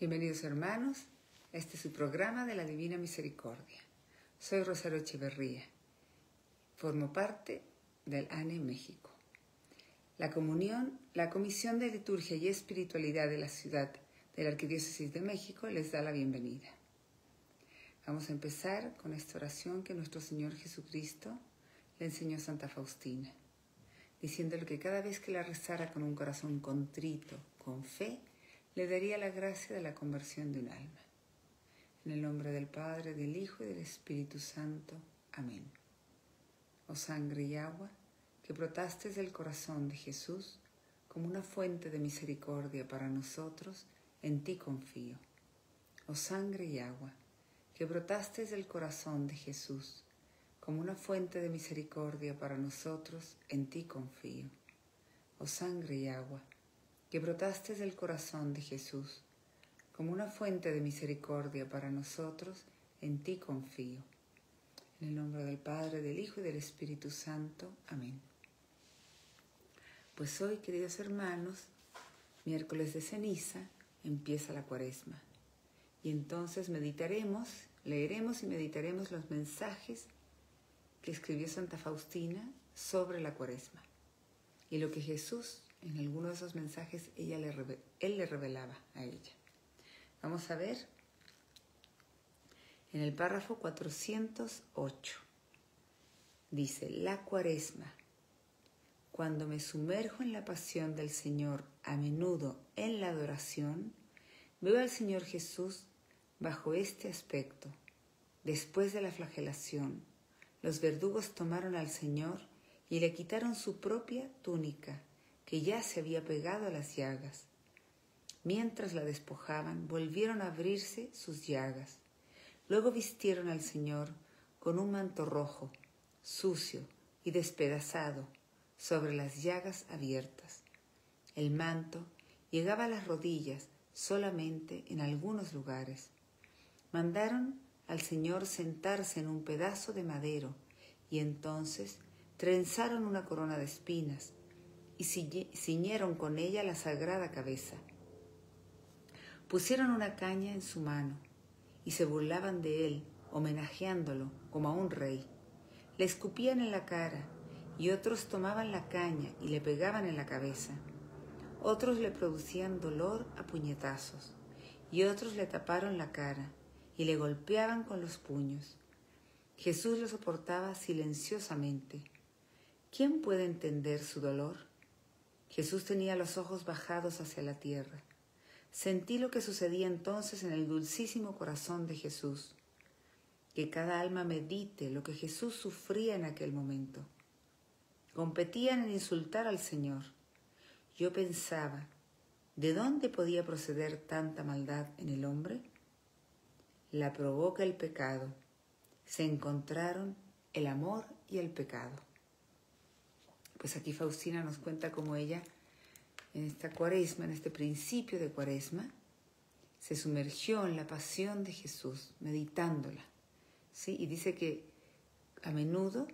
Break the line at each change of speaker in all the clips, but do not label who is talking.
Bienvenidos hermanos este su programa de la Divina Misericordia. Soy Rosario Echeverría. Formo parte del ANE México. La comunión, la Comisión de Liturgia y Espiritualidad de la ciudad de la Arquidiócesis de México les da la bienvenida. Vamos a empezar con esta oración que nuestro Señor Jesucristo le enseñó a Santa Faustina, diciéndole que cada vez que la rezara con un corazón contrito, con fe, le daría la gracia de la conversión de un alma. En el nombre del Padre, del Hijo y del Espíritu Santo. Amén. Oh sangre y agua, que brotaste del corazón de Jesús como una fuente de misericordia para nosotros, en ti confío. Oh sangre y agua, que brotaste del corazón de Jesús como una fuente de misericordia para nosotros, en ti confío. Oh sangre y agua, que brotaste del corazón de Jesús, como una fuente de misericordia para nosotros, en ti confío. En el nombre del Padre, del Hijo y del Espíritu Santo. Amén. Pues hoy, queridos hermanos, miércoles de ceniza, empieza la cuaresma. Y entonces meditaremos, leeremos y meditaremos los mensajes que escribió Santa Faustina sobre la cuaresma y lo que Jesús en alguno de esos mensajes ella le, él le revelaba a ella. Vamos a ver en el párrafo 408. Dice, la cuaresma, cuando me sumerjo en la pasión del Señor, a menudo en la adoración, veo al Señor Jesús bajo este aspecto. Después de la flagelación, los verdugos tomaron al Señor y le quitaron su propia túnica que ya se había pegado a las llagas. Mientras la despojaban, volvieron a abrirse sus llagas. Luego vistieron al Señor con un manto rojo, sucio y despedazado, sobre las llagas abiertas. El manto llegaba a las rodillas solamente en algunos lugares. Mandaron al Señor sentarse en un pedazo de madero y entonces trenzaron una corona de espinas y ciñeron con ella la sagrada cabeza. Pusieron una caña en su mano y se burlaban de él, homenajeándolo como a un rey. Le escupían en la cara y otros tomaban la caña y le pegaban en la cabeza. Otros le producían dolor a puñetazos y otros le taparon la cara y le golpeaban con los puños. Jesús lo soportaba silenciosamente. ¿Quién puede entender su dolor? Jesús tenía los ojos bajados hacia la tierra. Sentí lo que sucedía entonces en el dulcísimo corazón de Jesús. Que cada alma medite lo que Jesús sufría en aquel momento. Competían en insultar al Señor. Yo pensaba, ¿de dónde podía proceder tanta maldad en el hombre? La provoca el pecado. Se encontraron el amor y el pecado. Pues aquí Faustina nos cuenta cómo ella, en esta cuaresma, en este principio de cuaresma, se sumergió en la pasión de Jesús, meditándola. ¿sí? Y dice que a menudo,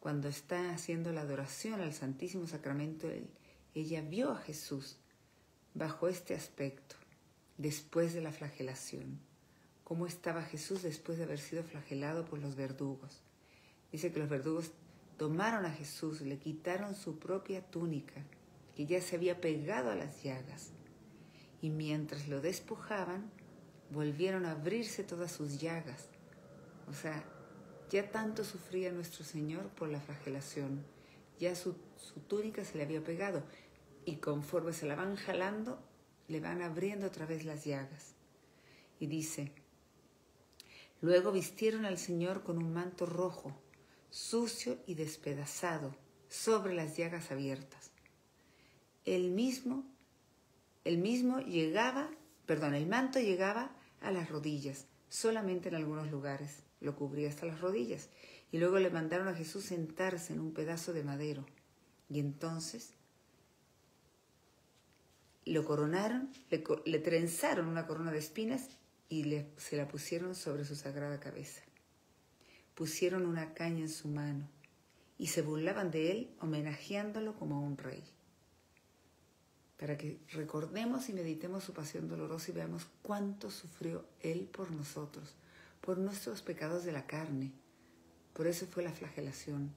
cuando está haciendo la adoración al Santísimo Sacramento, ella vio a Jesús bajo este aspecto, después de la flagelación. Cómo estaba Jesús después de haber sido flagelado por los verdugos. Dice que los verdugos tomaron a Jesús, le quitaron su propia túnica, que ya se había pegado a las llagas, y mientras lo despojaban, volvieron a abrirse todas sus llagas. O sea, ya tanto sufría nuestro Señor por la flagelación, ya su, su túnica se le había pegado, y conforme se la van jalando, le van abriendo otra vez las llagas. Y dice, luego vistieron al Señor con un manto rojo, sucio y despedazado sobre las llagas abiertas. El mismo, el mismo llegaba, perdón, el manto llegaba a las rodillas, solamente en algunos lugares, lo cubría hasta las rodillas, y luego le mandaron a Jesús sentarse en un pedazo de madero, y entonces lo coronaron, le, trenzaron una corona de espinas y se la pusieron sobre su sagrada cabeza pusieron una caña en su mano y se burlaban de él homenajeándolo como a un rey. para que recordemos y meditemos su pasión dolorosa y veamos cuánto sufrió Él por nosotros, por nuestros pecados de la carne. Por eso fue la flagelación,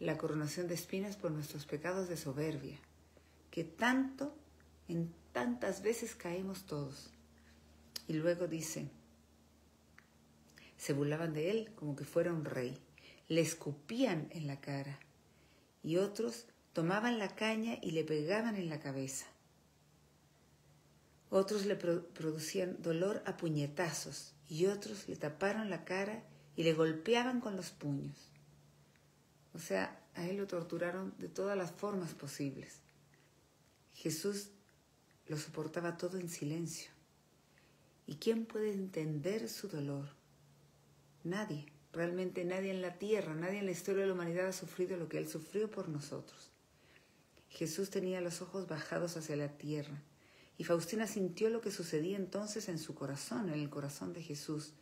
la coronación de espinas por nuestros pecados de soberbia, que tanto, en tantas veces caemos todos. Y luego dice, se burlaban de él como que fuera un rey, le escupían en la cara y otros tomaban la caña y le pegaban en la cabeza. Otros le producían dolor a puñetazos y otros le taparon la cara y le golpeaban con los puños. O sea, a él lo torturaron de todas las formas posibles. Jesús lo soportaba todo en silencio. ¿Y quién puede entender su dolor? Nadie, realmente nadie en la tierra, nadie en la historia de la humanidad ha sufrido lo que Él sufrió por nosotros. Jesús tenía los ojos bajados hacia la tierra y Faustina sintió lo que sucedía entonces en su corazón, en el corazón de Jesús.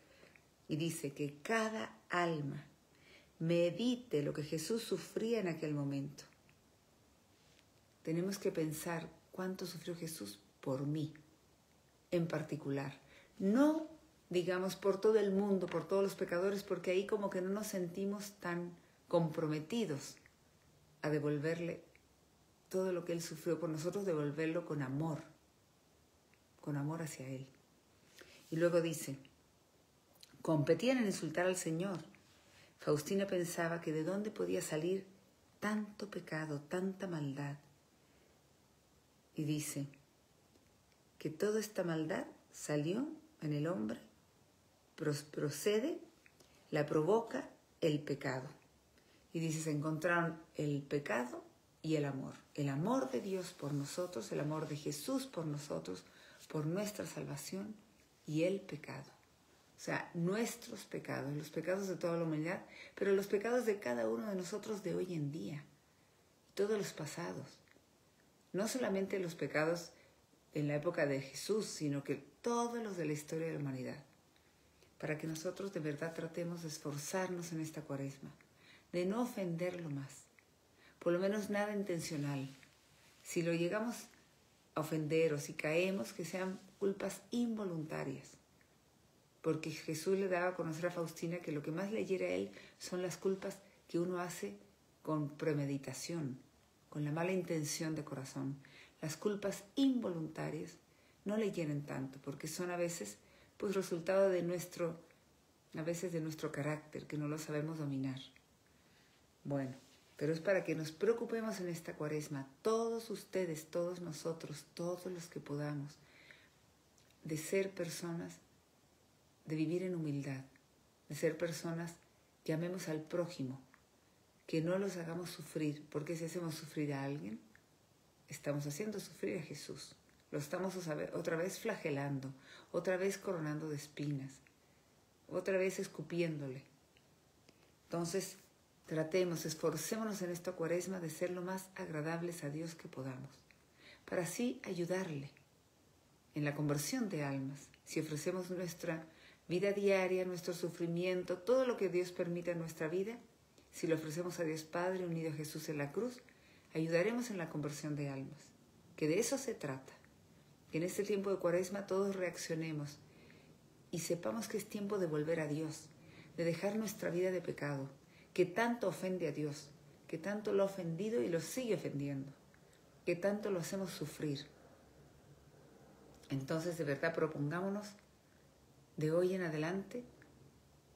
Y dice que cada alma medite lo que Jesús sufría en aquel momento. Tenemos que pensar cuánto sufrió Jesús por mí, en particular. No, digamos, por todo el mundo, por todos los pecadores, porque ahí como que no nos sentimos tan comprometidos a devolverle todo lo que Él sufrió por nosotros, devolverlo con amor, con amor hacia Él. Y luego dice, competían en insultar al Señor. Faustina pensaba que de dónde podía salir tanto pecado, tanta maldad. Y dice que toda esta maldad salió en el hombre, procede, la provoca el pecado. Y dice, se encontraron el pecado y el amor. El amor de Dios por nosotros, el amor de Jesús por nosotros, por nuestra salvación y el pecado. O sea, nuestros pecados, los pecados de toda la humanidad, pero los pecados de cada uno de nosotros de hoy en día, todos los pasados. No solamente los pecados en la época de Jesús, sino que todos los de la historia de la humanidad. Para que nosotros de verdad tratemos de esforzarnos en esta cuaresma, de no ofenderlo más, por lo menos nada intencional. Si lo llegamos a ofender o si caemos, que sean culpas involuntarias. Porque Jesús le daba a conocer a Faustina que lo que más le hiere a él son las culpas que uno hace con premeditación, con la mala intención de corazón. Las culpas involuntarias no le hieren tanto, porque son a veces pues resultado de nuestro, a veces de nuestro carácter, que no lo sabemos dominar. Bueno, pero es para que nos preocupemos en esta cuaresma, todos ustedes, todos nosotros, todos los que podamos, de ser personas, de vivir en humildad, de ser personas que amemos al prójimo, que no los hagamos sufrir, porque si hacemos sufrir a alguien, estamos haciendo sufrir a Jesús. Lo estamos otra vez flagelando, otra vez coronando de espinas, otra vez escupiéndole. Entonces, Tratemos, esforcémonos en esta cuaresma de ser lo más agradables a Dios que podamos, para así ayudarle en la conversión de almas. Si ofrecemos nuestra vida diaria, nuestro sufrimiento, todo lo que Dios permite en nuestra vida, si lo ofrecemos a Dios Padre unido a Jesús en la cruz, ayudaremos en la conversión de almas. Que de eso se trata. Que en este tiempo de cuaresma todos reaccionemos y sepamos que es tiempo de volver a Dios, de dejar nuestra vida de pecado, que tanto ofende a Dios, que tanto lo ha ofendido y lo sigue ofendiendo, que tanto lo hacemos sufrir. Entonces, de verdad, propongámonos de hoy en adelante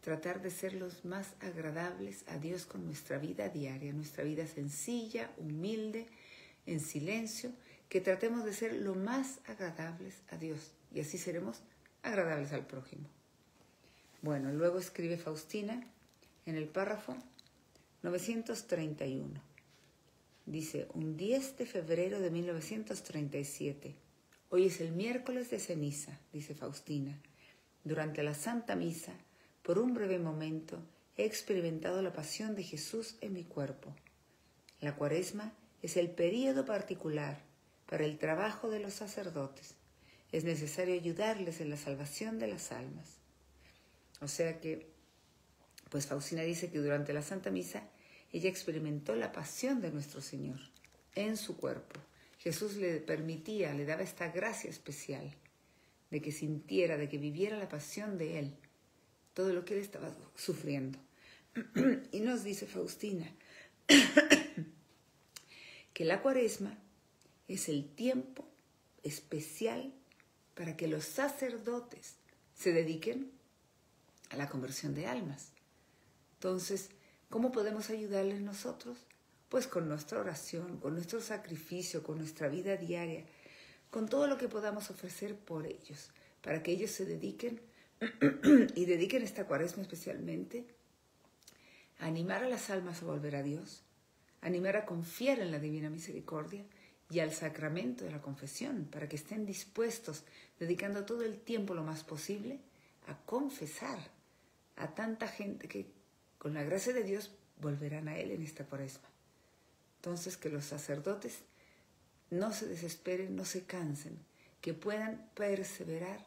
tratar de ser los más agradables a Dios con nuestra vida diaria, nuestra vida sencilla, humilde, en silencio, que tratemos de ser lo más agradables a Dios y así seremos agradables al prójimo. Bueno, luego escribe Faustina en el párrafo 931. Dice, un 10 de febrero de 1937. Hoy es el miércoles de ceniza, dice Faustina. Durante la Santa Misa, por un breve momento, he experimentado la pasión de Jesús en mi cuerpo. La cuaresma es el período particular para el trabajo de los sacerdotes. Es necesario ayudarles en la salvación de las almas. O sea que pues Faustina dice que durante la Santa Misa ella experimentó la pasión de nuestro Señor en su cuerpo. Jesús le permitía, le daba esta gracia especial de que sintiera, de que viviera la pasión de Él, todo lo que Él estaba sufriendo. y nos dice Faustina que la cuaresma es el tiempo especial para que los sacerdotes se dediquen a la conversión de almas. Entonces, ¿cómo podemos ayudarles nosotros? Pues con nuestra oración, con nuestro sacrificio, con nuestra vida diaria, con todo lo que podamos ofrecer por ellos, para que ellos se dediquen y dediquen esta cuaresma especialmente a animar a las almas a volver a Dios, animar a confiar en la divina misericordia y al sacramento de la confesión, para que estén dispuestos, dedicando todo el tiempo lo más posible, a confesar a tanta gente que con la gracia de Dios volverán a Él en esta cuaresma. Entonces que los sacerdotes no se desesperen, no se cansen, que puedan perseverar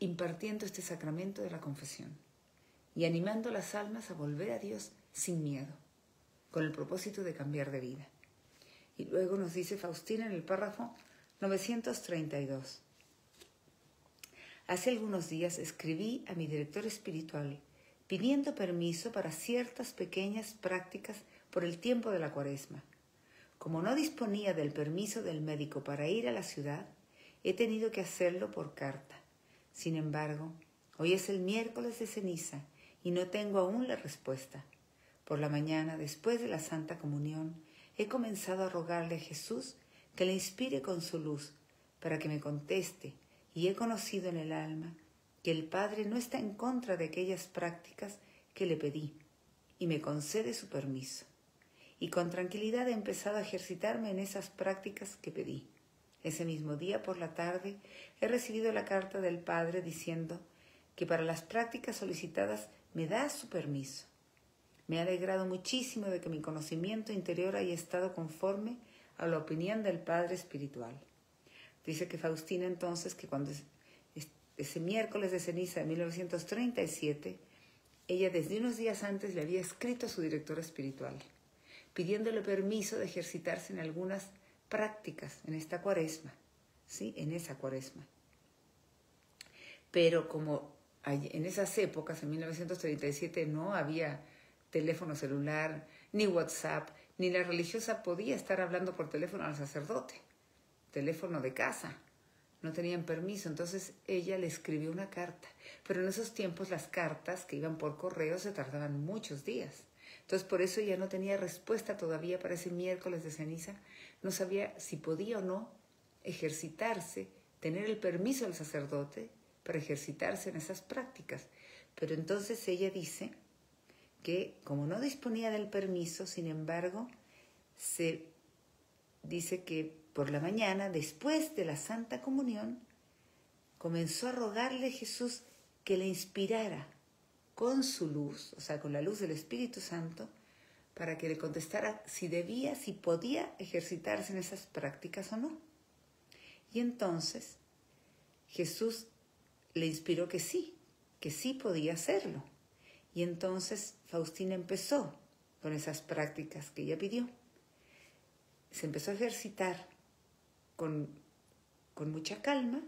impartiendo este sacramento de la confesión y animando las almas a volver a Dios sin miedo, con el propósito de cambiar de vida. Y luego nos dice Faustina en el párrafo 932. Hace algunos días escribí a mi director espiritual pidiendo permiso para ciertas pequeñas prácticas por el tiempo de la cuaresma. Como no disponía del permiso del médico para ir a la ciudad, he tenido que hacerlo por carta. Sin embargo, hoy es el miércoles de ceniza y no tengo aún la respuesta. Por la mañana, después de la Santa Comunión, he comenzado a rogarle a Jesús que le inspire con su luz para que me conteste y he conocido en el alma que el Padre no está en contra de aquellas prácticas que le pedí y me concede su permiso. Y con tranquilidad he empezado a ejercitarme en esas prácticas que pedí. Ese mismo día por la tarde he recibido la carta del Padre diciendo que para las prácticas solicitadas me da su permiso. Me ha alegrado muchísimo de que mi conocimiento interior haya estado conforme a la opinión del Padre Espiritual. Dice que Faustina entonces, que cuando ese miércoles de ceniza de 1937, ella desde unos días antes le había escrito a su director espiritual, pidiéndole permiso de ejercitarse en algunas prácticas en esta cuaresma, ¿sí? En esa cuaresma. Pero como en esas épocas, en 1937, no había teléfono celular, ni WhatsApp, ni la religiosa podía estar hablando por teléfono al sacerdote teléfono de casa. No tenían permiso, entonces ella le escribió una carta. Pero en esos tiempos las cartas que iban por correo se tardaban muchos días. Entonces por eso ella no tenía respuesta todavía para ese miércoles de ceniza. No sabía si podía o no ejercitarse, tener el permiso del sacerdote para ejercitarse en esas prácticas. Pero entonces ella dice que como no disponía del permiso, sin embargo, se dice que por la mañana, después de la Santa Comunión, comenzó a rogarle a Jesús que le inspirara con su luz, o sea, con la luz del Espíritu Santo, para que le contestara si debía, si podía ejercitarse en esas prácticas o no. Y entonces Jesús le inspiró que sí, que sí podía hacerlo. Y entonces Faustina empezó con esas prácticas que ella pidió. Se empezó a ejercitar con, mucha calma,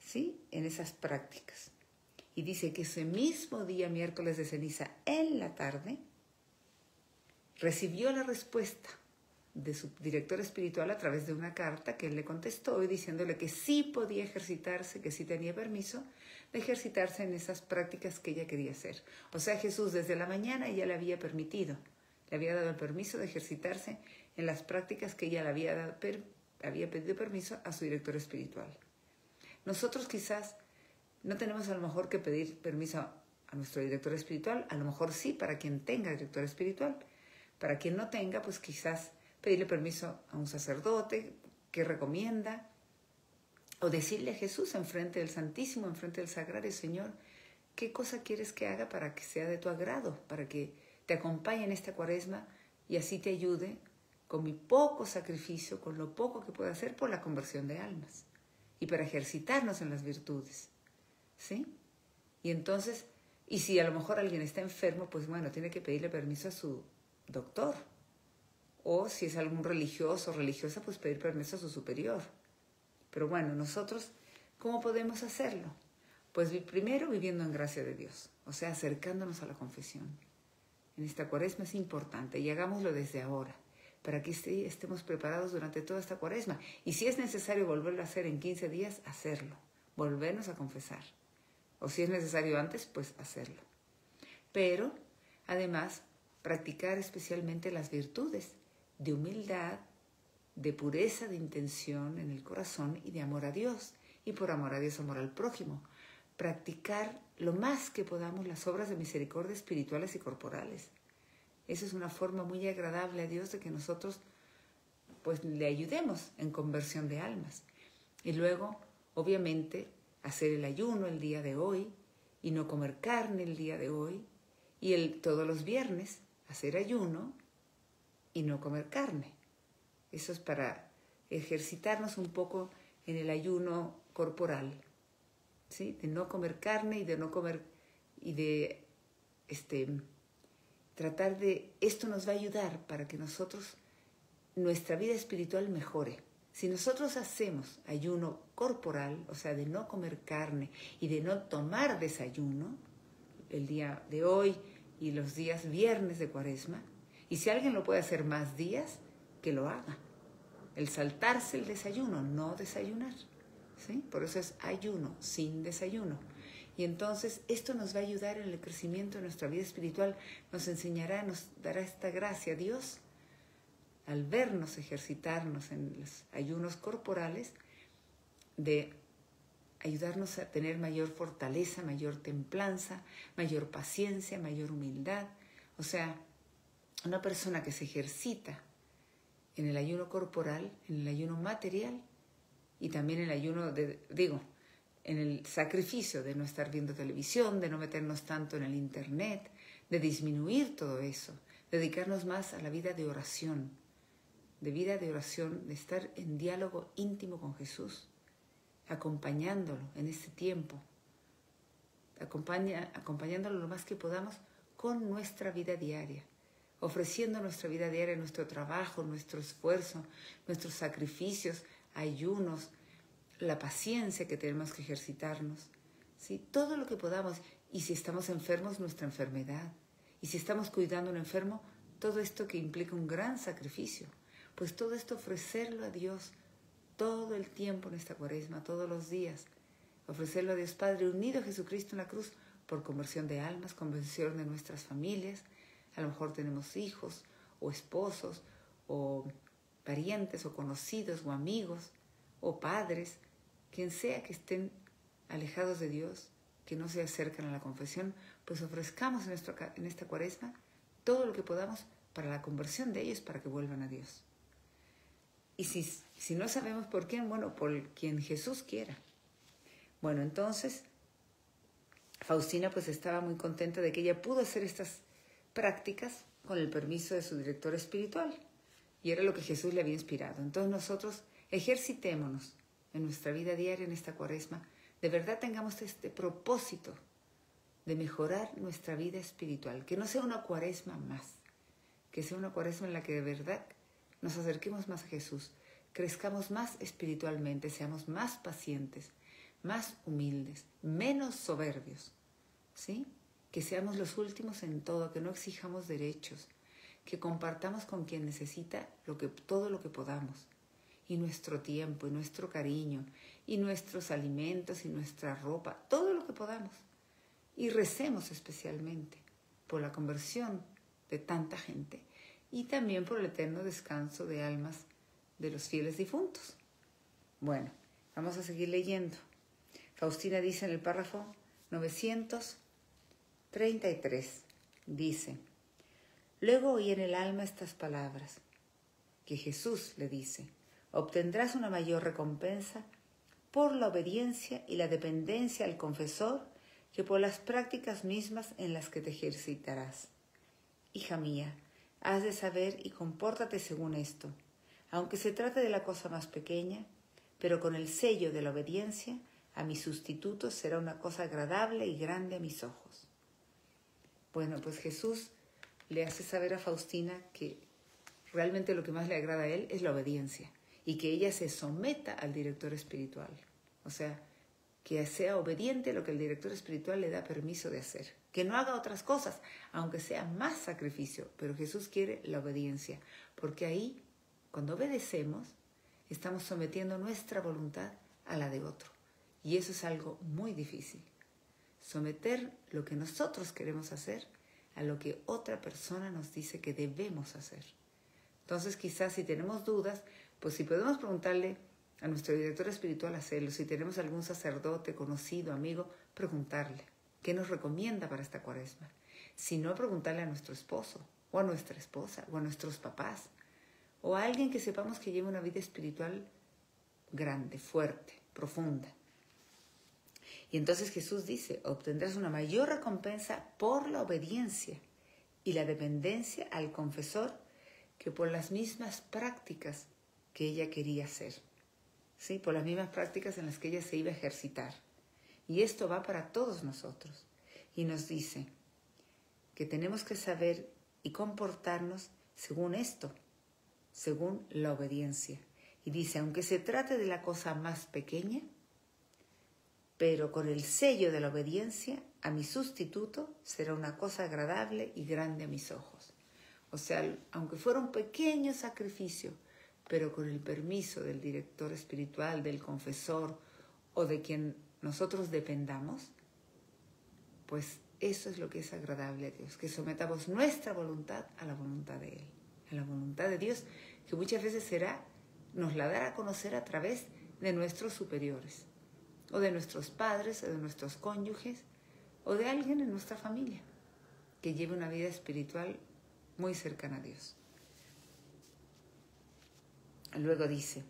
¿sí? En esas prácticas. Y dice que ese mismo día, miércoles de ceniza, en la tarde, recibió la respuesta de su director espiritual a través de una carta que él le contestó diciéndole que sí podía ejercitarse, que sí tenía permiso ejercitarse en esas prácticas que ella quería hacer. O sea, Jesús desde la mañana ya le había permitido, le había dado el permiso de ejercitarse en las prácticas que ella le había dado, había pedido permiso a su director espiritual. Nosotros quizás no tenemos a lo mejor que pedir permiso a nuestro director espiritual, a lo mejor sí para quien tenga director espiritual. Para quien no tenga, pues quizás pedirle permiso a un sacerdote que recomienda, o decirle a Jesús enfrente del Santísimo, enfrente del Sagrado, Señor, ¿qué cosa quieres que haga para que sea de tu agrado, para que te acompañe en esta cuaresma y así te ayude con mi poco sacrificio, con lo poco que puedo hacer por la conversión de almas y para ejercitarnos en las virtudes. ¿Sí? Y entonces, y si a lo mejor alguien está enfermo, pues bueno, tiene que pedirle permiso a su doctor O si es algún religioso o religiosa, pues pedir permiso a su superior. Pero bueno, nosotros, ¿cómo podemos hacerlo? Pues primero viviendo en gracia de Dios, o sea, acercándonos a la confesión. En esta cuaresma es importante y hagámoslo desde ahora, para que estemos preparados durante toda esta cuaresma. Y si es necesario volverlo a hacer en 15 días, hacerlo, volvernos a confesar. O si es necesario antes, pues hacerlo. Pero, además, practicar especialmente las virtudes de humildad, de pureza de intención en el corazón y de amor a Dios. Y por amor a Dios, amor al prójimo. Practicar lo más que podamos las obras de misericordia espirituales y corporales. Esa es una forma muy agradable a Dios de que nosotros pues le ayudemos en conversión de almas. Y luego, obviamente, hacer el ayuno el día de hoy y no comer carne el día de hoy y el, todos los viernes hacer ayuno y no comer carne. Eso es para ejercitarnos un poco en el ayuno corporal, ¿sí? De no comer carne y de no comer y de este tratar de esto nos va a ayudar para que nosotros nuestra vida espiritual mejore. Si nosotros hacemos ayuno corporal, o sea, de no comer carne y de no tomar desayuno, el día de hoy y los días viernes de cuaresma, y si alguien lo puede hacer más días, que lo haga. El saltarse el desayuno, no desayunar. ¿sí? Por eso es ayuno, sin desayuno. Y entonces esto nos va a ayudar en el crecimiento de nuestra vida espiritual, nos enseñará, nos dará esta gracia. Dios, al vernos ejercitarnos en los ayunos corporales, de ayudarnos a tener mayor fortaleza, mayor templanza, mayor paciencia, mayor humildad. O sea, una persona que se ejercita en el ayuno corporal, en el ayuno material y también el ayuno, de, digo, en el sacrificio de no estar viendo televisión, de no meternos tanto en el Internet, de disminuir todo eso, dedicarnos más a la vida de oración, de vida de oración, de estar en diálogo íntimo con Jesús, acompañándolo en este tiempo, acompañándolo lo más que podamos con nuestra vida diaria ofreciendo nuestra vida diaria, nuestro trabajo, nuestro esfuerzo, nuestros sacrificios, ayunos, la paciencia que tenemos que ejercitarnos, ¿sí? todo lo que podamos. Y si estamos enfermos, nuestra enfermedad. Y si estamos cuidando a un enfermo, todo esto que implica un gran sacrificio. Pues todo esto ofrecerlo a Dios todo el tiempo en esta cuaresma, todos los días. Ofrecerlo a Dios Padre unido a Jesucristo en la cruz por conversión de almas, conversión de nuestras familias, a lo mejor tenemos hijos o esposos o parientes o conocidos o amigos o padres, quien sea que estén alejados de Dios, que no se acercan a la confesión, pues ofrezcamos en, en esta cuaresma todo lo que podamos para la conversión de ellos, para que vuelvan a Dios. Y si, si no sabemos por quién, bueno, por quien Jesús quiera. Bueno, entonces, Faustina pues estaba muy contenta de que ella pudo hacer estas prácticas con el permiso de su director espiritual. Y era lo que Jesús le había inspirado. Entonces nosotros ejercitémonos en nuestra vida diaria en esta cuaresma. De verdad tengamos este propósito de mejorar nuestra vida espiritual. Que no sea una cuaresma más. Que sea una cuaresma en la que de verdad nos acerquemos más a Jesús. Crezcamos más espiritualmente. Seamos más pacientes. Más humildes. Menos soberbios. ¿Sí? Que seamos los últimos en todo, que no exijamos derechos, que compartamos con quien necesita todo lo que podamos, y nuestro tiempo, y nuestro cariño, y nuestros alimentos, y nuestra ropa, todo lo que podamos. Y recemos especialmente por la conversión de tanta gente y también por el eterno descanso de almas de los fieles difuntos. Bueno, vamos a seguir leyendo. Faustina dice en el párrafo 900 33. Dice, luego oí en el alma estas palabras, que Jesús le dice, obtendrás una mayor recompensa por la obediencia y la dependencia al confesor que por las prácticas mismas en las que te ejercitarás. Hija mía, has de saber y compórtate según esto, aunque se trate de la cosa más pequeña, pero con el sello de la obediencia, a mi sustituto será una cosa agradable y grande a mis ojos. Bueno, pues Jesús le hace saber a Faustina que realmente lo que más le agrada a él es la obediencia y que ella se someta al director espiritual. O sea, que sea obediente a lo que el director espiritual le da permiso de hacer. Que no haga otras cosas, aunque sea más sacrificio, pero Jesús quiere la obediencia, porque ahí, cuando obedecemos, estamos sometiendo nuestra voluntad a la de otro. Y eso es algo muy difícil. Someter lo que nosotros queremos hacer a lo que otra persona nos dice que debemos hacer. Entonces quizás si tenemos dudas, pues si podemos preguntarle a nuestro director espiritual hacerlo, si tenemos algún sacerdote, conocido, amigo, preguntarle qué nos recomienda para esta cuaresma. Si no, preguntarle a nuestro esposo, o a nuestra esposa, o a nuestros papás, o a alguien que sepamos que lleva una vida espiritual grande, fuerte, profunda. Y entonces Jesús dice, obtendrás una mayor recompensa por la obediencia y la dependencia al confesor que por las mismas prácticas que ella quería hacer, ¿sí? por las mismas prácticas en las que ella se iba a ejercitar. Y esto va para todos nosotros. Y nos dice que tenemos que saber y comportarnos según esto, según la obediencia. Y dice, aunque se trate de la cosa más pequeña, pero con el sello de la obediencia, a mi sustituto será una cosa agradable y grande a mis ojos. O sea, aunque fuera un pequeño sacrificio, pero con el permiso del director espiritual, del confesor o de quien nosotros dependamos, pues eso es lo que es agradable a Dios, que sometamos nuestra voluntad a la voluntad de Él, a la voluntad de Dios, que muchas veces será, nos la dará a conocer a través de nuestros superiores, o de nuestros padres, o de nuestros cónyuges, o de alguien en nuestra familia, que lleve una vida espiritual muy cercana a Dios. Luego dice,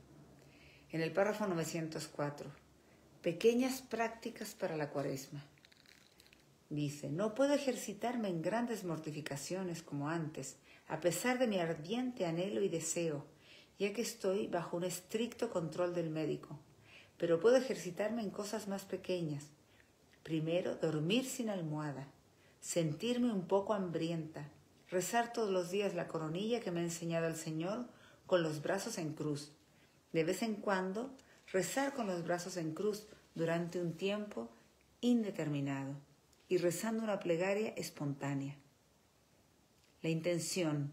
en el párrafo 904, pequeñas prácticas para la cuaresma. Dice, no puedo ejercitarme en grandes mortificaciones como antes, a pesar de mi ardiente anhelo y deseo, ya que estoy bajo un estricto control del médico, pero puedo ejercitarme en cosas más pequeñas. Primero, dormir sin almohada, sentirme un poco hambrienta, rezar todos los días la coronilla que me ha enseñado el Señor con los brazos en cruz. De vez en cuando, rezar con los brazos en cruz durante un tiempo indeterminado y rezando una plegaria espontánea. La intención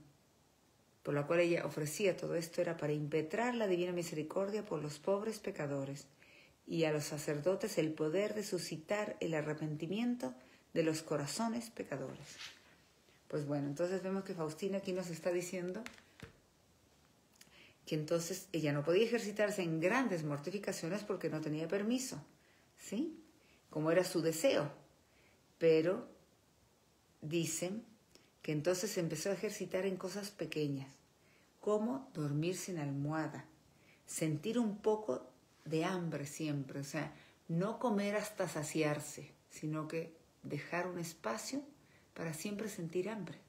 por la cual ella ofrecía todo esto era para impetrar la divina misericordia por los pobres pecadores y a los sacerdotes el poder de suscitar el arrepentimiento de los corazones pecadores. Pues bueno, entonces vemos que Faustina aquí nos está diciendo que entonces ella no podía ejercitarse en grandes mortificaciones porque no tenía permiso, ¿sí? Como era su deseo. Pero dicen que entonces empezó a ejercitar en cosas pequeñas, como dormir sin almohada, sentir un poco de hambre siempre, o sea, no comer hasta saciarse, sino que dejar un espacio para siempre sentir hambre.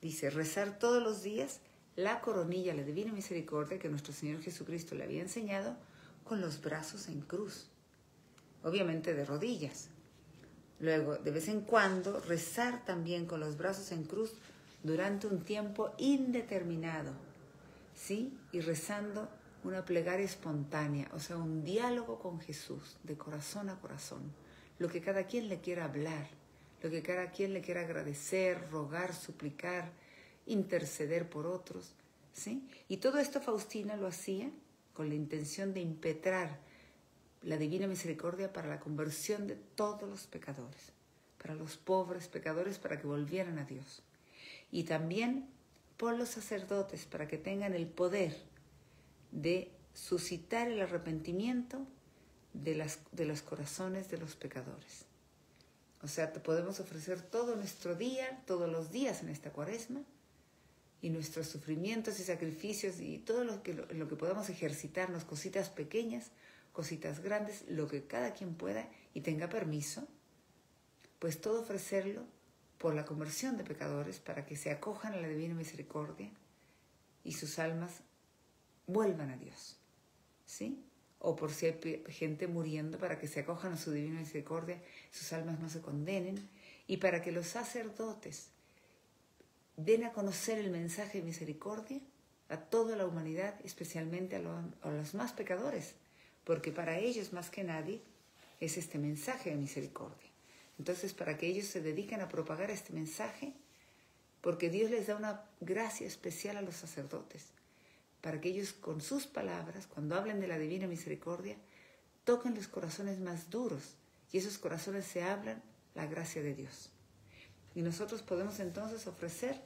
Dice, rezar todos los días la coronilla, la divina misericordia que nuestro Señor Jesucristo le había enseñado con los brazos en cruz, obviamente de rodillas. Luego, de vez en cuando, rezar también con los brazos en cruz durante un tiempo indeterminado, ¿sí? Y rezando una plegaria espontánea, o sea, un diálogo con Jesús, de corazón a corazón, lo que cada quien le quiera hablar, lo que cada quien le quiera agradecer, rogar, suplicar, interceder por otros, ¿sí? Y todo esto Faustina lo hacía con la intención de impetrar la divina misericordia para la conversión de todos los pecadores, para los pobres pecadores, para que volvieran a Dios. Y también por los sacerdotes, para que tengan el poder de suscitar el arrepentimiento de, las, de los corazones de los pecadores. O sea, te podemos ofrecer todo nuestro día, todos los días en esta cuaresma, y nuestros sufrimientos y sacrificios y todo lo que, lo, que podamos ejercitarnos, cositas pequeñas, cositas grandes, lo que cada quien pueda y tenga permiso, pues todo ofrecerlo por la conversión de pecadores para que se acojan a la divina misericordia y sus almas vuelvan a Dios. ¿Sí? O por si hay gente muriendo para que se acojan a su divina misericordia, sus almas no se condenen y para que los sacerdotes den a conocer el mensaje de misericordia a toda la humanidad, especialmente a, los más pecadores, porque para ellos más que nadie es este mensaje de misericordia. Entonces, para que ellos se dediquen a propagar este mensaje, porque Dios les da una gracia especial a los sacerdotes, para que ellos con sus palabras, cuando hablen de la divina misericordia, toquen los corazones más duros y esos corazones se hablan la gracia de Dios. Y nosotros podemos entonces ofrecer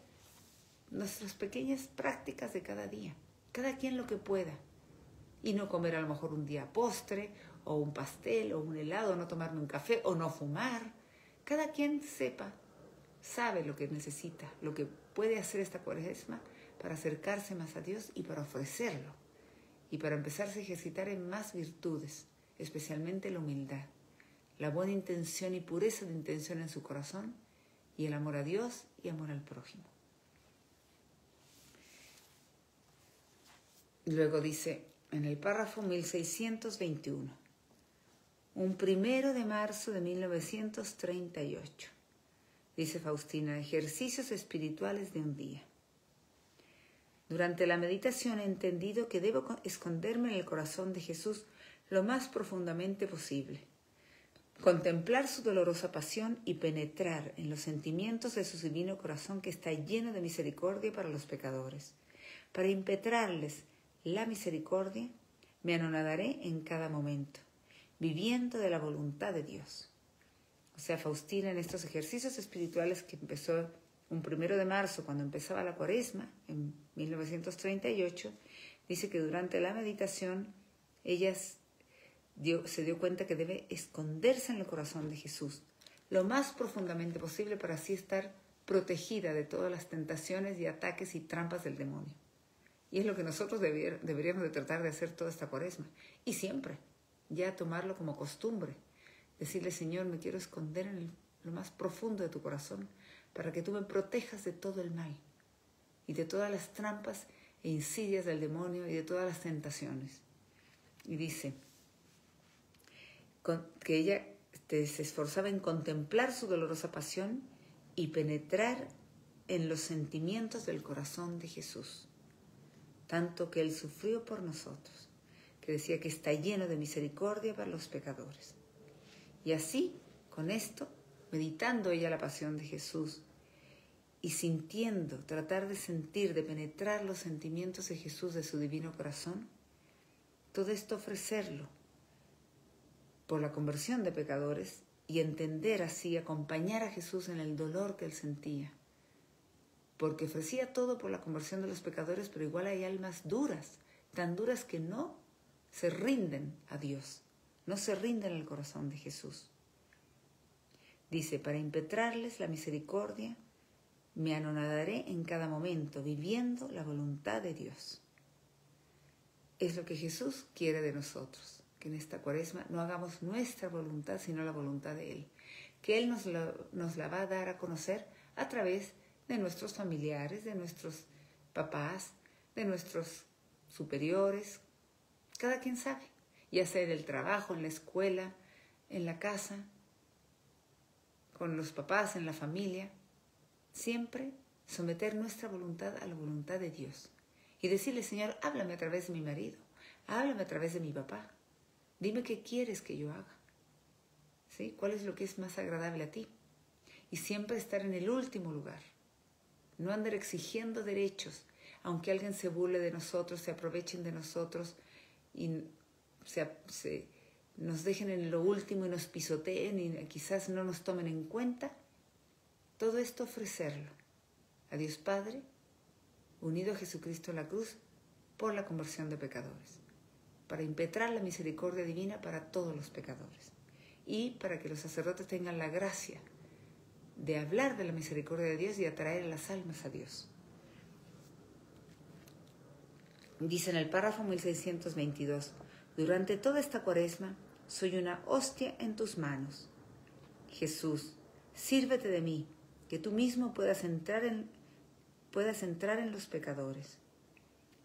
nuestras pequeñas prácticas de cada día, cada quien lo que pueda, y no comer a lo mejor un día postre o un pastel o un helado, no tomarme un café o no fumar. Cada quien sepa, sabe lo que necesita, lo que puede hacer esta cuaresma para acercarse más a Dios y para ofrecerlo y para empezarse a ejercitar en más virtudes, especialmente la humildad, la buena intención y pureza de intención en su corazón y el amor a Dios y amor al prójimo. Luego dice en el párrafo 1621, un primero de marzo de 1938, dice Faustina, ejercicios espirituales de un día. Durante la meditación he entendido que debo esconderme en el corazón de Jesús lo más profundamente posible, contemplar su dolorosa pasión y penetrar en los sentimientos de su divino corazón que está lleno de misericordia para los pecadores, para impetrarles la misericordia, me anonadaré en cada momento, viviendo de la voluntad de Dios. O sea, Faustina en estos ejercicios espirituales que empezó un primero de marzo, cuando empezaba la cuaresma, en 1938, dice que durante la meditación ella se dio cuenta que debe esconderse en el corazón de Jesús lo más profundamente posible para así estar protegida de todas las tentaciones y ataques y trampas del demonio. Y es lo que nosotros deberíamos de tratar de hacer toda esta cuaresma. Y siempre, ya tomarlo como costumbre. Decirle, Señor, me quiero esconder en lo más profundo de tu corazón para que tú me protejas de todo el mal y de todas las trampas e insidias del demonio y de todas las tentaciones. Y dice que ella este, se esforzaba en contemplar su dolorosa pasión y penetrar en los sentimientos del corazón de Jesús tanto que Él sufrió por nosotros, que decía que está lleno de misericordia para los pecadores. Y así, con esto, meditando ella la pasión de Jesús y sintiendo, tratar de sentir, de penetrar los sentimientos de Jesús de su divino corazón, todo esto ofrecerlo por la conversión de pecadores y entender así, acompañar a Jesús en el dolor que él sentía porque ofrecía todo por la conversión de los pecadores, pero igual hay almas duras, tan duras que no se rinden a Dios, no se rinden al corazón de Jesús. Dice, para impetrarles la misericordia, me anonadaré en cada momento, viviendo la voluntad de Dios. Es lo que Jesús quiere de nosotros, que en esta cuaresma no hagamos nuestra voluntad, sino la voluntad de Él, que Él nos, nos la va a dar a conocer a través de de nuestros familiares, de nuestros papás, de nuestros superiores. Cada quien sabe, sea en el trabajo, en la escuela, en la casa, con los papás, en la familia. Siempre someter nuestra voluntad a la voluntad de Dios y decirle, Señor, háblame a través de mi marido, háblame a través de mi papá, dime qué quieres que yo haga, ¿sí? ¿Cuál es lo que es más agradable a ti? Y siempre estar en el último lugar, no andar exigiendo derechos, aunque alguien se burle de nosotros, se aprovechen de nosotros y se, nos dejen en lo último y nos pisoteen y quizás no nos tomen en cuenta. Todo esto ofrecerlo a Dios Padre, unido a Jesucristo en la cruz, por la conversión de pecadores, para impetrar la misericordia divina para todos los pecadores y para que los sacerdotes tengan la gracia de hablar de la misericordia de Dios y atraer las almas a Dios. Dice en el párrafo 1622, durante toda esta cuaresma soy una hostia en tus manos. Jesús, sírvete de mí, que tú mismo puedas entrar en, puedas entrar en los pecadores.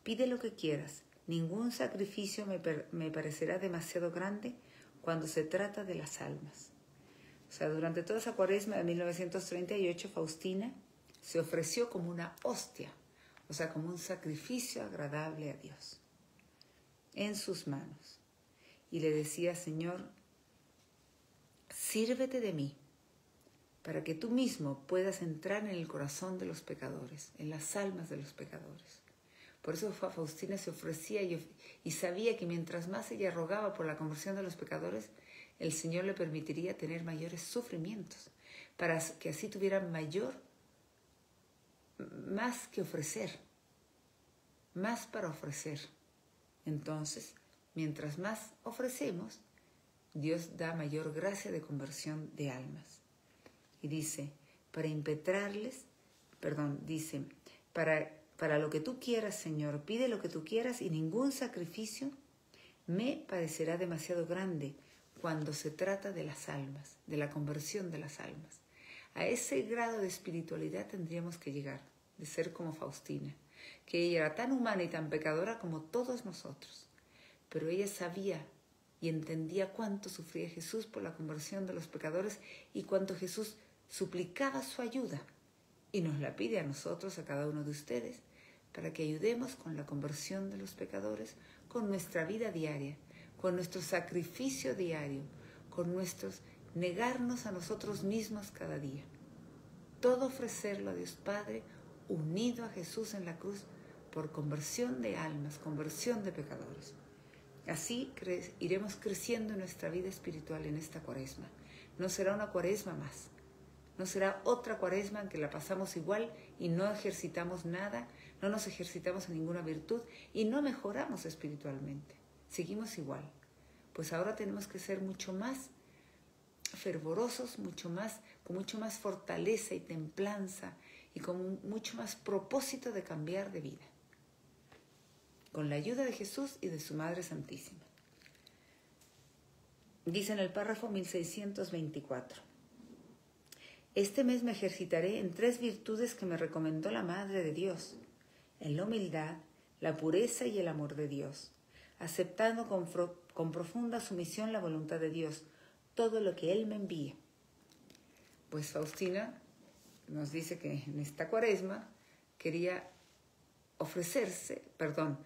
Pide lo que quieras, ningún sacrificio me, me parecerá demasiado grande cuando se trata de las almas. O sea, durante toda esa cuaresma de 1938, Faustina se ofreció como una hostia, o sea, como un sacrificio agradable a Dios, en sus manos. Y le decía, Señor, sírvete de mí para que tú mismo puedas entrar en el corazón de los pecadores, en las almas de los pecadores. Por eso Faustina se ofrecía y, sabía que mientras más ella rogaba por la conversión de los pecadores, el Señor le permitiría tener mayores sufrimientos, para que así tuviera mayor, más que ofrecer, más para ofrecer. Entonces, mientras más ofrecemos, Dios da mayor gracia de conversión de almas. Y dice, para impetrarles, perdón, dice, para, para lo que tú quieras, Señor, pide lo que tú quieras y ningún sacrificio me parecerá demasiado grande cuando se trata de las almas, de la conversión de las almas. A ese grado de espiritualidad tendríamos que llegar, de ser como Faustina, que ella era tan humana y tan pecadora como todos nosotros, pero ella sabía y entendía cuánto sufría Jesús por la conversión de los pecadores y cuánto Jesús suplicaba su ayuda y nos la pide a nosotros, a cada uno de ustedes, para que ayudemos con la conversión de los pecadores, con nuestra vida diaria, con nuestro sacrificio diario, con nuestros negarnos a nosotros mismos cada día. Todo ofrecerlo a Dios Padre unido a Jesús en la cruz por conversión de almas, conversión de pecadores. Así iremos creciendo en nuestra vida espiritual en esta cuaresma. No será una cuaresma más. No será otra cuaresma en que la pasamos igual y no ejercitamos nada, no nos ejercitamos en ninguna virtud y no mejoramos espiritualmente seguimos igual. Pues ahora tenemos que ser mucho más fervorosos, mucho más, con mucho más fortaleza y templanza y con mucho más propósito de cambiar de vida. Con la ayuda de Jesús y de su Madre Santísima. Dice en el párrafo 1624. Este mes me ejercitaré en tres virtudes que me recomendó la Madre de Dios, en la humildad, la pureza y el amor de Dios aceptando con, profunda sumisión la voluntad de Dios, todo lo que Él me envíe. Pues Faustina nos dice que en esta cuaresma quería ofrecerse, perdón,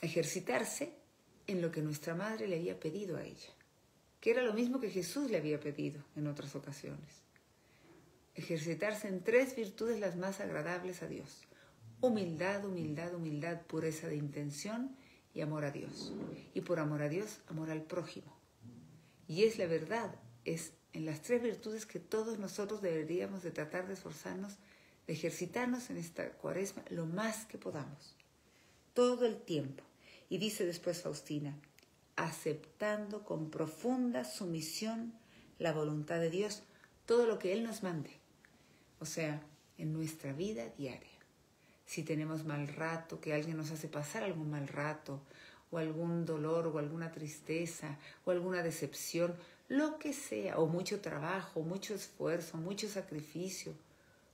ejercitarse en lo que nuestra madre le había pedido a ella, que era lo mismo que Jesús le había pedido en otras ocasiones. Ejercitarse en tres virtudes las más agradables a Dios. Humildad, humildad, humildad, pureza de intención y amor a Dios. Y por amor a Dios, amor al prójimo. Y es la verdad, es en las tres virtudes que todos nosotros deberíamos de tratar de esforzarnos, de ejercitarnos en esta cuaresma lo más que podamos. Todo el tiempo. Y dice después Faustina, aceptando con profunda sumisión la voluntad de Dios, todo lo que Él nos mande. O sea, en nuestra vida diaria si tenemos mal rato, que alguien nos hace pasar algún mal rato, o algún dolor, o alguna tristeza, o alguna decepción, lo que sea, o mucho trabajo, mucho esfuerzo, mucho sacrificio.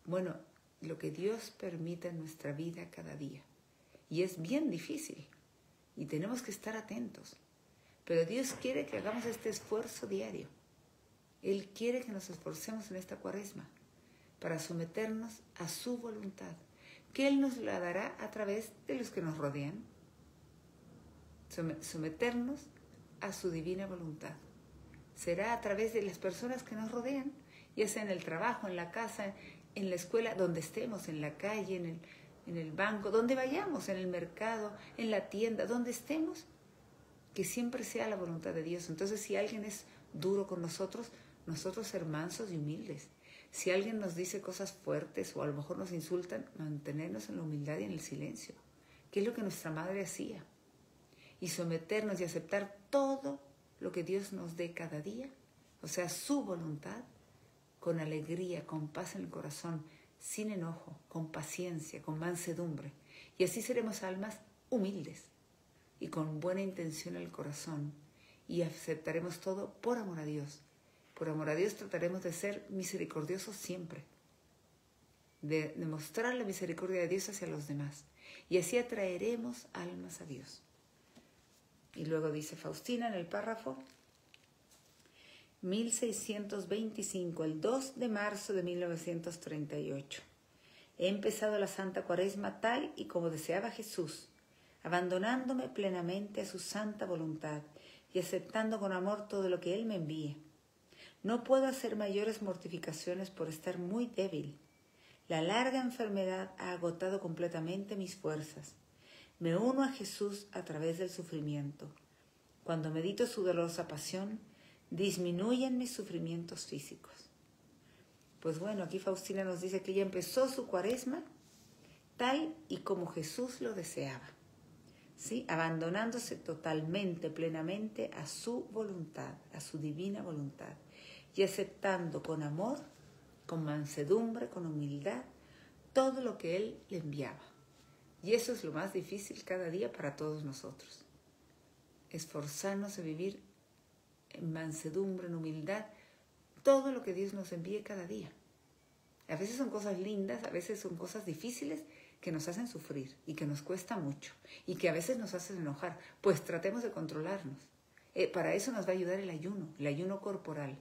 Bueno, lo que Dios permita en nuestra vida cada día. Y es bien difícil, y tenemos que estar atentos. Pero Dios quiere que hagamos este esfuerzo diario. Él quiere que nos esforcemos en esta cuaresma para someternos a su voluntad que Él nos la dará a través de los que nos rodean. Someternos a su divina voluntad. Será a través de las personas que nos rodean, ya sea en el trabajo, en la casa, en la escuela, donde estemos, en la calle, en el, en el banco, donde vayamos, en el mercado, en la tienda, donde estemos, que siempre sea la voluntad de Dios. Entonces, si alguien es duro con nosotros, nosotros ser mansos y humildes si alguien nos dice cosas fuertes o a lo mejor nos insultan, mantenernos en la humildad y en el silencio, que es lo que nuestra madre hacía. Y someternos y aceptar todo lo que Dios nos dé cada día, o sea, su voluntad, con alegría, con paz en el corazón, sin enojo, con paciencia, con mansedumbre. Y así seremos almas humildes y con buena intención en el corazón y aceptaremos todo por amor a Dios por amor a Dios trataremos de ser misericordiosos siempre, de demostrar la misericordia de Dios hacia los demás. Y así atraeremos almas a Dios. Y luego dice Faustina en el párrafo 1625, el 2 de marzo de 1938. He empezado la Santa Cuaresma tal y como deseaba Jesús, abandonándome plenamente a su santa voluntad y aceptando con amor todo lo que Él me envíe. No puedo hacer mayores mortificaciones por estar muy débil. La larga enfermedad ha agotado completamente mis fuerzas. Me uno a Jesús a través del sufrimiento. Cuando medito su dolorosa pasión, disminuyen mis sufrimientos físicos. Pues bueno, aquí Faustina nos dice que ella empezó su cuaresma tal y como Jesús lo deseaba, ¿sí? abandonándose totalmente, plenamente a su voluntad, a su divina voluntad, y aceptando con amor, con mansedumbre, con humildad, todo lo que Él le enviaba. Y eso es lo más difícil cada día para todos nosotros. Esforzarnos a vivir en mansedumbre, en humildad, todo lo que Dios nos envíe cada día. A veces son cosas lindas, a veces son cosas difíciles que nos hacen sufrir y que nos cuesta mucho y que a veces nos hacen enojar. Pues tratemos de controlarnos. Eh, para eso nos va a ayudar el ayuno, el ayuno corporal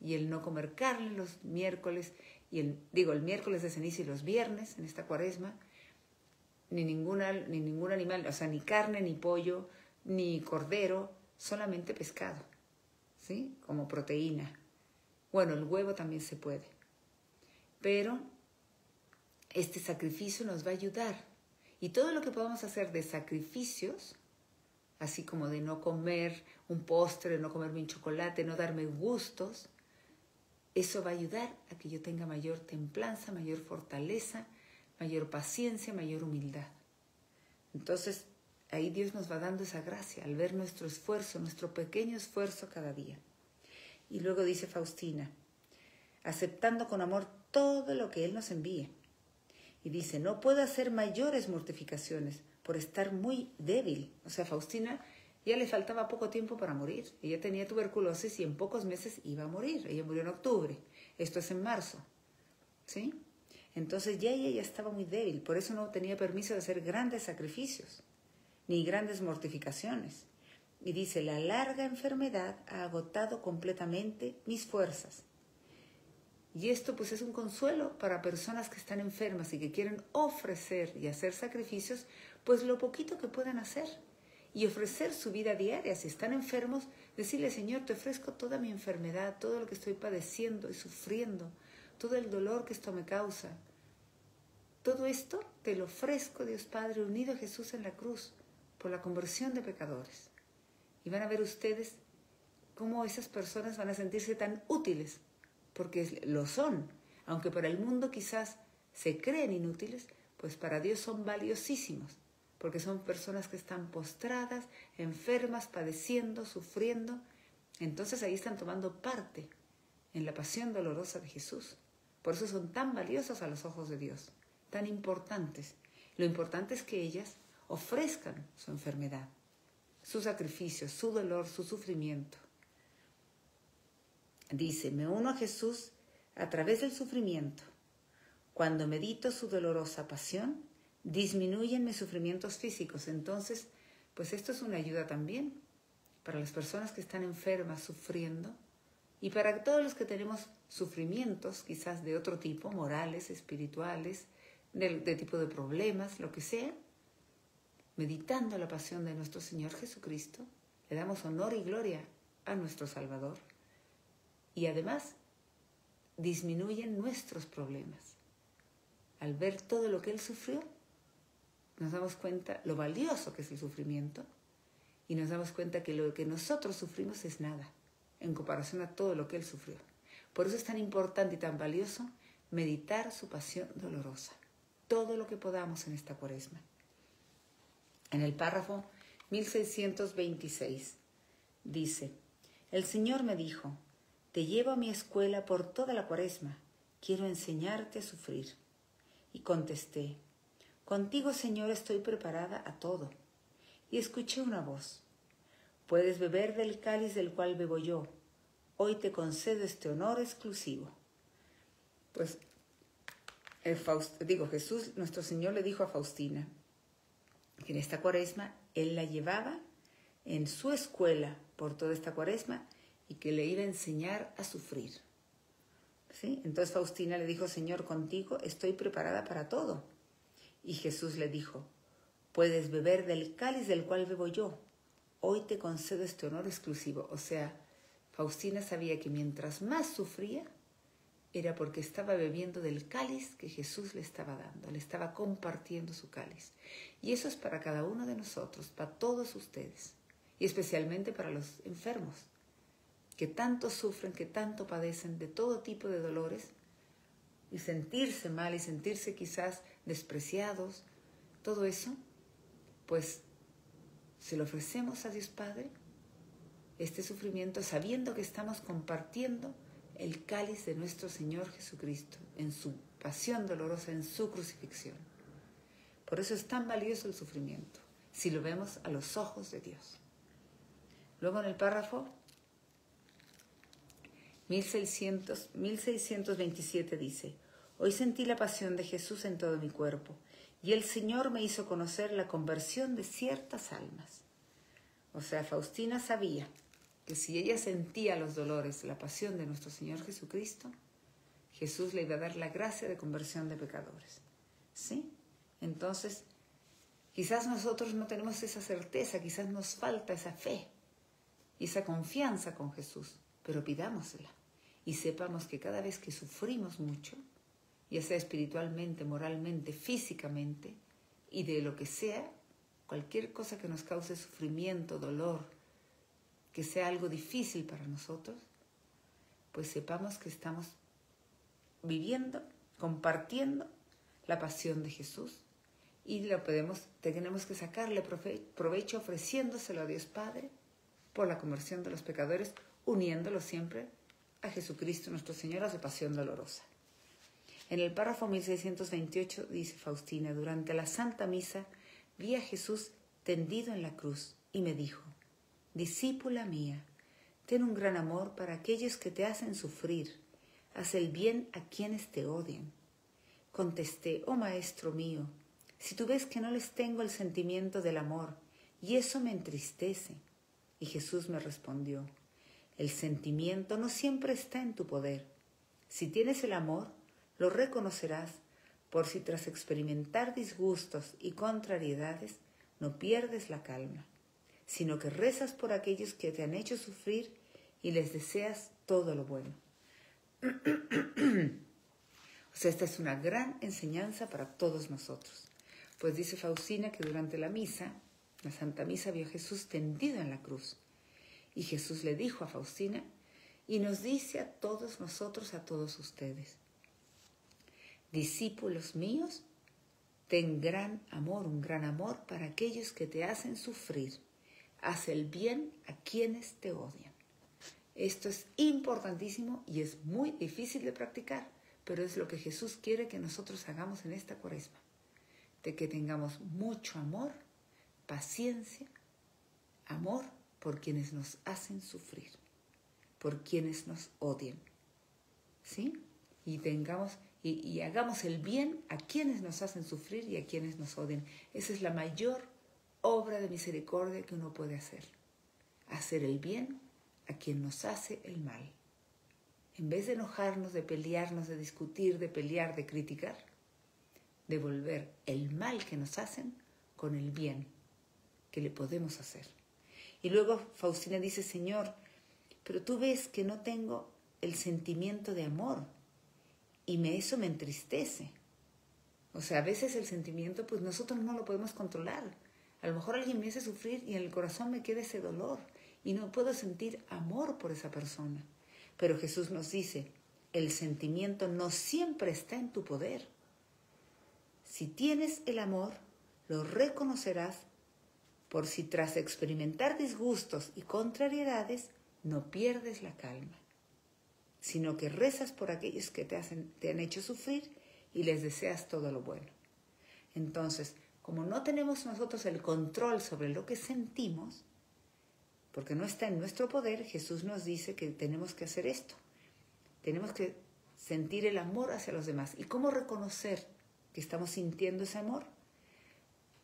y el no comer carne los miércoles y el digo el miércoles de ceniza y los viernes en esta cuaresma ni ninguna ni ningún animal, o sea, ni carne ni pollo ni cordero, solamente pescado. ¿Sí? Como proteína. Bueno, el huevo también se puede. Pero este sacrificio nos va a ayudar. Y todo lo que podamos hacer de sacrificios, así como de no comer un postre, no comerme un chocolate, no darme gustos, eso va a ayudar a que yo tenga mayor templanza, mayor fortaleza, mayor paciencia, mayor humildad. Entonces, ahí Dios nos va dando esa gracia al ver nuestro esfuerzo, nuestro pequeño esfuerzo cada día. Y luego dice Faustina, aceptando con amor todo lo que Él nos envíe. Y dice, no puedo hacer mayores mortificaciones por estar muy débil. O sea, Faustina ya le faltaba poco tiempo para morir. Ella tenía tuberculosis y en pocos meses iba a morir. Ella murió en octubre. Esto es en marzo. ¿Sí? Entonces ya ella ya estaba muy débil. Por eso no tenía permiso de hacer grandes sacrificios ni grandes mortificaciones y dice, la larga enfermedad ha agotado completamente mis fuerzas. Y esto pues es un consuelo para personas que están enfermas y que quieren ofrecer y hacer sacrificios, pues lo poquito que puedan hacer. Y ofrecer su vida diaria, si están enfermos, decirle, Señor, te ofrezco toda mi enfermedad, todo lo que estoy padeciendo y sufriendo, todo el dolor que esto me causa. Todo esto te lo ofrezco, Dios Padre, unido a Jesús en la cruz, por la conversión de pecadores. Y van a ver ustedes cómo esas personas van a sentirse tan útiles, porque lo son. Aunque para el mundo quizás se creen inútiles, pues para Dios son valiosísimos, porque son personas que están postradas, enfermas, padeciendo, sufriendo. Entonces ahí están tomando parte en la pasión dolorosa de Jesús. Por eso son tan valiosas a los ojos de Dios, tan importantes. Lo importante es que ellas ofrezcan su enfermedad, su sacrificio, su dolor, su sufrimiento. Dice, me uno a Jesús a través del sufrimiento. Cuando medito su dolorosa pasión, disminuyen mis sufrimientos físicos. Entonces, pues esto es una ayuda también para las personas que están enfermas, sufriendo, y para todos los que tenemos sufrimientos, quizás de otro tipo, morales, espirituales, de, tipo de problemas, lo que sea, meditando la pasión de nuestro Señor Jesucristo, le damos honor y gloria a nuestro Salvador y además disminuyen nuestros problemas. Al ver todo lo que Él sufrió, nos damos cuenta lo valioso que es el sufrimiento y nos damos cuenta que lo que nosotros sufrimos es nada en comparación a todo lo que Él sufrió. Por eso es tan importante y tan valioso meditar su pasión dolorosa, todo lo que podamos en esta cuaresma en el párrafo 1626. Dice, el Señor me dijo, te llevo a mi escuela por toda la cuaresma, quiero enseñarte a sufrir. Y contesté, contigo Señor estoy preparada a todo. Y escuché una voz, puedes beber del cáliz del cual bebo yo, hoy te concedo este honor exclusivo. Pues, digo, Jesús, nuestro Señor le dijo a Faustina, en esta cuaresma él la llevaba en su escuela por toda esta cuaresma y que le iba a enseñar a sufrir. ¿Sí? Entonces Faustina le dijo, Señor, contigo estoy preparada para todo. Y Jesús le dijo, puedes beber del cáliz del cual bebo yo. Hoy te concedo este honor exclusivo. O sea, Faustina sabía que mientras más sufría, era porque estaba bebiendo del cáliz que Jesús le estaba dando, le estaba compartiendo su cáliz. Y eso es para cada uno de nosotros, para todos ustedes, y especialmente para los enfermos, que tanto sufren, que tanto padecen de todo tipo de dolores, y sentirse mal y sentirse quizás despreciados, todo eso, pues se lo ofrecemos a Dios Padre, este sufrimiento, sabiendo que estamos compartiendo el cáliz de nuestro Señor Jesucristo en su pasión dolorosa, en su crucifixión. Por eso es tan valioso el sufrimiento, si lo vemos a los ojos de Dios. Luego en el párrafo 1600, 1627 dice, Hoy sentí la pasión de Jesús en todo mi cuerpo, y el Señor me hizo conocer la conversión de ciertas almas. O sea, Faustina sabía que si ella sentía los dolores, la pasión de nuestro Señor Jesucristo, Jesús le iba a dar la gracia de conversión de pecadores. ¿Sí? Entonces, quizás nosotros no tenemos esa certeza, quizás nos falta esa fe y esa confianza con Jesús, pero pidámosla y sepamos que cada vez que sufrimos mucho, ya sea espiritualmente, moralmente, físicamente, y de lo que sea, cualquier cosa que nos cause sufrimiento, dolor, que sea algo difícil para nosotros, pues sepamos que estamos viviendo, compartiendo la pasión de Jesús y lo podemos, tenemos que sacarle provecho ofreciéndoselo a Dios Padre por la conversión de los pecadores, uniéndolo siempre a Jesucristo nuestro Señor a su pasión dolorosa. En el párrafo 1628 dice Faustina, durante la Santa Misa vi a Jesús tendido en la cruz y me dijo, Discípula mía, ten un gran amor para aquellos que te hacen sufrir, haz el bien a quienes te odian. Contesté, oh Maestro mío, si tú ves que no les tengo el sentimiento del amor, y eso me entristece. Y Jesús me respondió, el sentimiento no siempre está en tu poder. Si tienes el amor, lo reconocerás por si tras experimentar disgustos y contrariedades no pierdes la calma sino que rezas por aquellos que te han hecho sufrir y les deseas todo lo bueno. o sea, esta es una gran enseñanza para todos nosotros. Pues dice Faustina que durante la misa, la Santa Misa vio a Jesús tendido en la cruz. Y Jesús le dijo a Faustina, y nos dice a todos nosotros, a todos ustedes, discípulos míos, ten gran amor, un gran amor para aquellos que te hacen sufrir haz el bien a quienes te odian. Esto es importantísimo y es muy difícil de practicar, pero es lo que Jesús quiere que nosotros hagamos en esta cuaresma. De que tengamos mucho amor, paciencia, amor por quienes nos hacen sufrir, por quienes nos odian. ¿Sí? Y tengamos y, hagamos el bien a quienes nos hacen sufrir y a quienes nos odian. Esa es la mayor obra de misericordia que uno puede hacer. Hacer el bien a quien nos hace el mal. En vez de enojarnos, de pelearnos, de discutir, de pelear, de criticar, devolver el mal que nos hacen con el bien que le podemos hacer. Y luego Faustina dice, Señor, pero tú ves que no tengo el sentimiento de amor y me, eso me entristece. O sea, a veces el sentimiento, pues nosotros no lo podemos controlar. A lo mejor alguien me hace sufrir y en el corazón me queda ese dolor y no puedo sentir amor por esa persona. Pero Jesús nos dice, el sentimiento no siempre está en tu poder. Si tienes el amor, lo reconocerás por si tras experimentar disgustos y contrariedades no pierdes la calma, sino que rezas por aquellos que te, hacen, te han hecho sufrir y les deseas todo lo bueno. Entonces, como no tenemos nosotros el control sobre lo que sentimos, porque no está en nuestro poder, Jesús nos dice que tenemos que hacer esto. Tenemos que sentir el amor hacia los demás. ¿Y cómo reconocer que estamos sintiendo ese amor?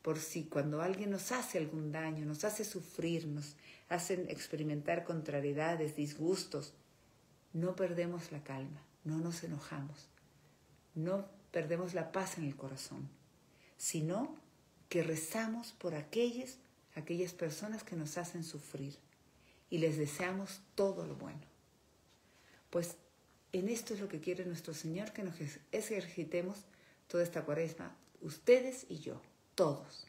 Por si cuando alguien nos hace algún daño, nos hace sufrir, nos hacen experimentar contrariedades, disgustos, no perdemos la calma, no nos enojamos, no perdemos la paz en el corazón, sino que rezamos por aquellas, aquellas personas que nos hacen sufrir y les deseamos todo lo bueno. Pues en esto es lo que quiere nuestro Señor, que nos ejercitemos toda esta cuaresma, ustedes y yo, todos,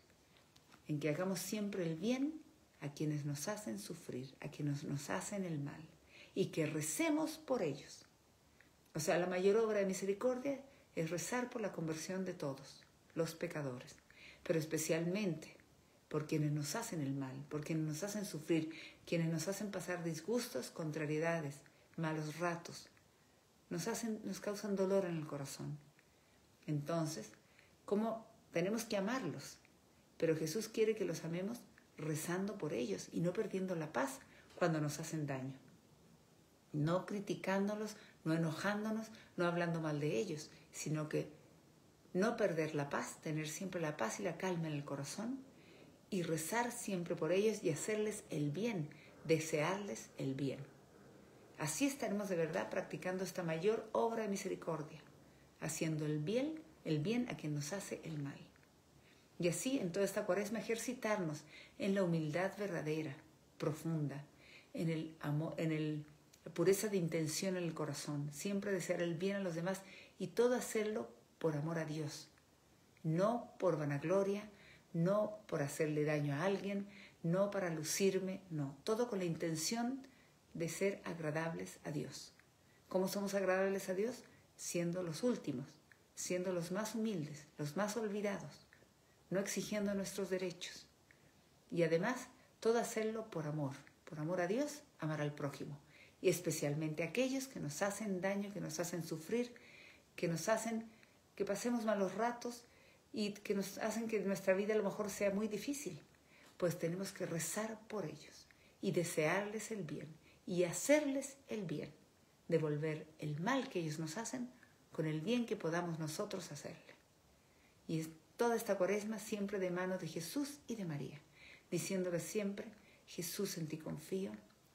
en que hagamos siempre el bien a quienes nos hacen sufrir, a quienes nos hacen el mal, y que recemos por ellos. O sea, la mayor obra de misericordia es rezar por la conversión de todos, los pecadores, pero especialmente por quienes nos hacen el mal, por quienes nos hacen sufrir, quienes nos hacen pasar disgustos, contrariedades, malos ratos, nos, hacen, nos causan dolor en el corazón. Entonces, ¿cómo tenemos que amarlos? Pero Jesús quiere que los amemos rezando por ellos y no perdiendo la paz cuando nos hacen daño. No criticándolos, no enojándonos, no hablando mal de ellos, sino que no perder la paz, tener siempre la paz y la calma en el corazón y rezar siempre por ellos y hacerles el bien, desearles el bien. Así estaremos de verdad practicando esta mayor obra de misericordia, haciendo el bien, el bien a quien nos hace el mal. Y así en toda esta cuaresma ejercitarnos en la humildad verdadera, profunda, en el amor, en el, pureza de intención en el corazón, siempre desear el bien a los demás y todo hacerlo por amor a Dios, no por vanagloria, no por hacerle daño a alguien, no para lucirme, no, todo con la intención de ser agradables a Dios. ¿Cómo somos agradables a Dios? Siendo los últimos, siendo los más humildes, los más olvidados, no exigiendo nuestros derechos. Y además, todo hacerlo por amor, por amor a Dios, amar al prójimo. Y especialmente aquellos que nos hacen daño, que nos hacen sufrir, que nos hacen que pasemos malos ratos y que nos hacen que nuestra vida a lo mejor sea muy difícil. Pues tenemos que rezar por ellos y desearles el bien y hacerles el bien, devolver el mal que ellos nos hacen con el bien que podamos nosotros hacerle. Y toda esta cuaresma siempre de mano de Jesús y de María, diciéndole siempre, Jesús en ti confío,